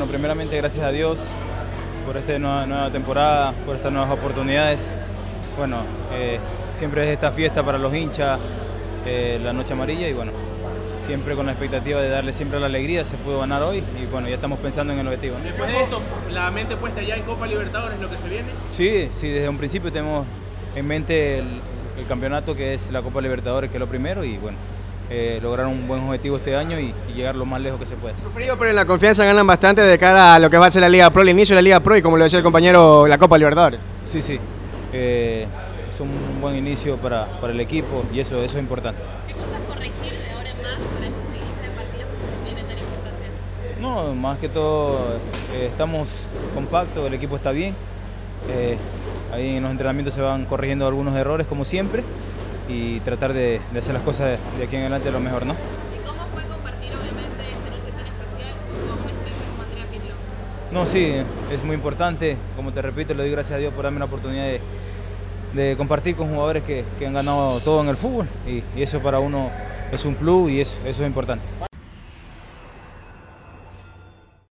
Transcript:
Bueno, primeramente gracias a Dios por esta nueva, nueva temporada, por estas nuevas oportunidades. Bueno, eh, siempre es esta fiesta para los hinchas, eh, la noche amarilla y bueno, siempre con la expectativa de darle siempre la alegría, se pudo ganar hoy y bueno, ya estamos pensando en el objetivo. ¿no? Después de esto, la mente puesta ya en Copa Libertadores, lo que se viene. Sí, sí, desde un principio tenemos en mente el, el campeonato que es la Copa Libertadores, que es lo primero y bueno, eh, lograr un buen objetivo este año y, y llegar lo más lejos que se pueda. Sufrido, pero en la confianza ganan bastante de cara a lo que va a ser la Liga Pro, el inicio de la Liga Pro y como lo decía el compañero, la Copa Libertadores. Sí, sí, eh, es un buen inicio para, para el equipo y eso, eso es importante. ¿Qué cosas corregir de ahora en más para este partido que viene tan importante? No, más que todo eh, estamos compactos, el equipo está bien. eh, ahí en los entrenamientos se van corrigiendo algunos errores como siempre y tratar de, de hacer las cosas de, aquí en adelante lo mejor, ¿no? ¿Y cómo fue compartir obviamente esta noche tan especial una como Andrea Pirlo? No, sí, es muy importante. Como te repito, le doy gracias a Dios por darme la oportunidad de, de compartir con jugadores que, que han ganado todo en el fútbol y, y eso para uno es un plus y eso, eso es importante.